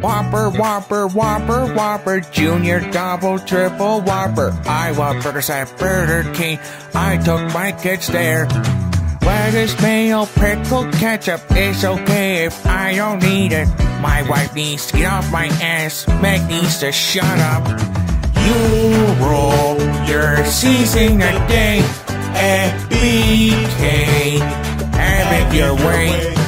Whopper, Whopper, Whopper, Whopper, Junior, Double, Triple, Whopper. I want burgers at Burger King. I took my kids there. Lettuce, mayo, pickle, ketchup. It's okay if I don't need it. My wife needs to get off my ass. Meg needs to shut up. You roll your season a day. FBK. Have it your way.